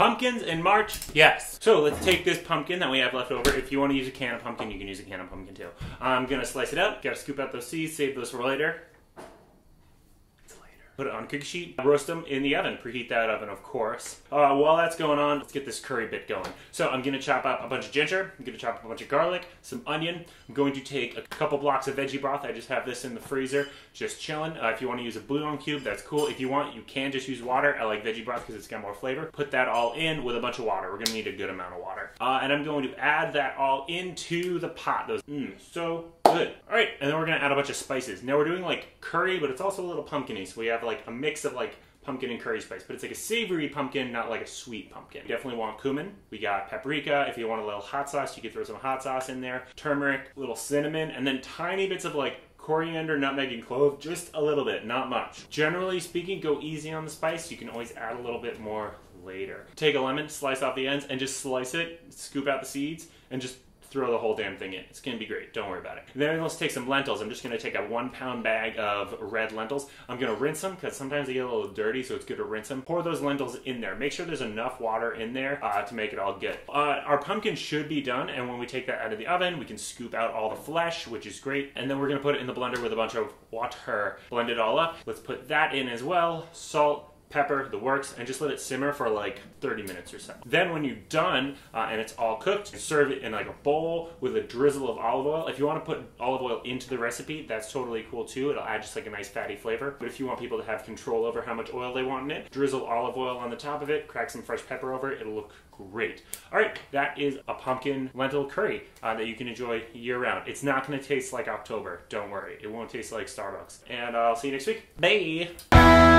Pumpkins in March? Yes. So let's take this pumpkin that we have left over. If you want to use a can of pumpkin, you can use a can of pumpkin too. I'm gonna slice it up, gotta scoop out those seeds, save those for later. Put it on a cookie sheet, roast them in the oven. Preheat that oven, of course. Uh, while that's going on, let's get this curry bit going. So I'm gonna chop up a bunch of ginger. I'm gonna chop up a bunch of garlic, some onion. I'm going to take a couple blocks of veggie broth. I just have this in the freezer, just chilling. Uh, if you want to use a bouillon cube, that's cool. If you want, you can just use water. I like veggie broth because it's got more flavor. Put that all in with a bunch of water. We're gonna need a good amount of water. Uh, and I'm going to add that all into the pot. Those, mmm, so good. All right, and then we're gonna add a bunch of spices. Now we're doing like curry, but it's also a little pumpkiny. So we have like a mix of like pumpkin and curry spice, but it's like a savory pumpkin, not like a sweet pumpkin. definitely want cumin. We got paprika. If you want a little hot sauce, you could throw some hot sauce in there. Turmeric, little cinnamon, and then tiny bits of like coriander, nutmeg, and clove, just a little bit, not much. Generally speaking, go easy on the spice. You can always add a little bit more later. Take a lemon, slice off the ends, and just slice it, scoop out the seeds, and just throw the whole damn thing in. It's gonna be great. Don't worry about it. Then let's take some lentils. I'm just gonna take a one pound bag of red lentils. I'm gonna rinse them because sometimes they get a little dirty, so it's good to rinse them. Pour those lentils in there. Make sure there's enough water in there uh, to make it all good. Uh, our pumpkin should be done, and when we take that out of the oven, we can scoop out all the flesh, which is great. And then we're gonna put it in the blender with a bunch of water. Blend it all up. Let's put that in as well. Salt, pepper, the works, and just let it simmer for like 30 minutes or so. Then when you're done uh, and it's all cooked, serve it in like a bowl with a drizzle of olive oil. If you want to put olive oil into the recipe, that's totally cool too. It'll add just like a nice fatty flavor. But if you want people to have control over how much oil they want in it, drizzle olive oil on the top of it, crack some fresh pepper over it, it'll look great. All right, that is a pumpkin lentil curry uh, that you can enjoy year round. It's not going to taste like October, don't worry. It won't taste like Starbucks. And uh, I'll see you next week. Bye!